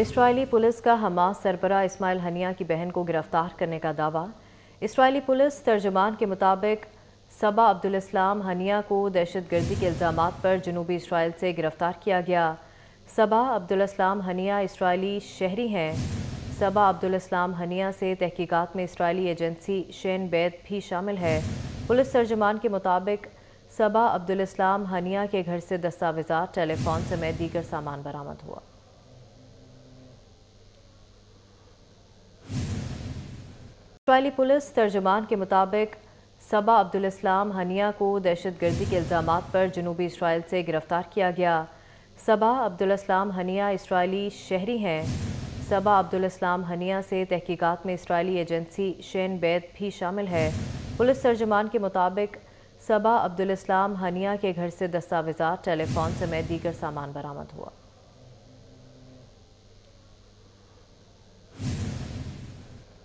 Israeli police का Hamas सरबरा Ismail Haniyeh की बहन को गिरफ़्तार करने का दावा। इसराइली पुलिस तर्जमान के मुताबिक सबा अब्दुल इस्लाम हनिया को दहशत गर्दी के इल्ज़ाम पर जनूबी इसराइल से गिरफ़्तार किया गया। सबा अब्दुल इस्लाम हनिया इसराइली शहरी हैं। सबा अब्दुल इस्लाम हनिया से तहकीकात में इसराइली एजेंसी शेन बैद भी शामिल है। पुलिस तर्जमान के मुताबिक सबा अब्दुल इस्लाम हनिया के घर से दस्तावेजा टेलीफोन समेत दीगर सामान बरामद हुआ। इसराइली पुलिस तर्जुमान के मुताबिक सबा अब्दुल इस्लाम हनिया को दहशत गर्दी के इल्ज़ाम पर जनूबी इसराइल से गिरफ़्तार किया गया। सबा अब्दुल इस्लाम हनिया इसराइली शहरी हैं। सबा अब्दुल इस्लाम हनिया से तहकीकात में इसराइली एजेंसी शेन बैद भी शामिल है। पुलिस तर्जुमान के मुताबिक सबा अब्दुल इस्लाम हनिया के घर से दस्तावेजा टेलीफोन समेत दीगर सामान बरामद हुआ।